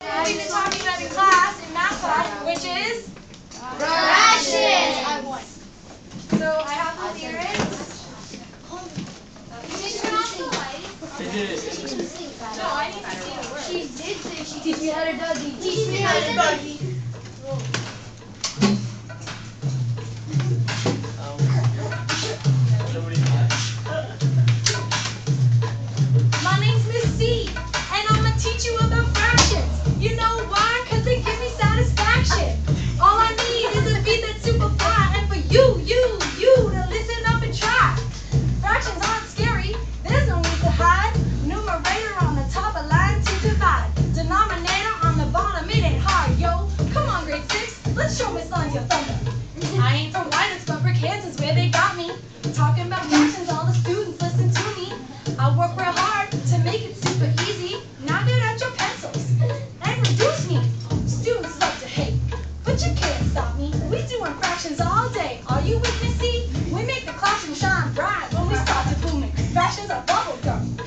We've talking about in class, in math class, which is? Fractions. So I have she the did. Say she. Teach me how to Dougie. Teach me how to Dougie. I ain't from Winers, but for is where they got me. Talking about fractions, all the students listen to me. I work real hard to make it super easy. Not get out your pencils. And reduce me. Students love to hate. But you can't stop me. We do fractions all day. Are you with me, see? We make the classroom shine bright when we start to booming. Fractions are bubble gum.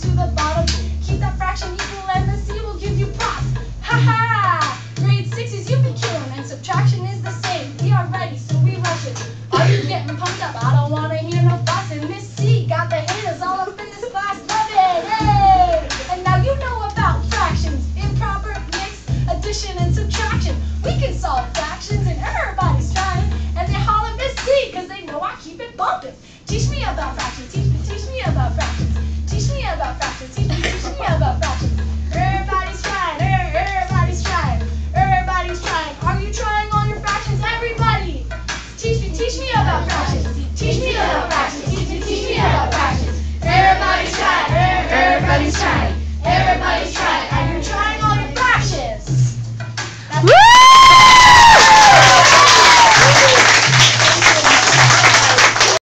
to the bottom. Keep that fraction, you can let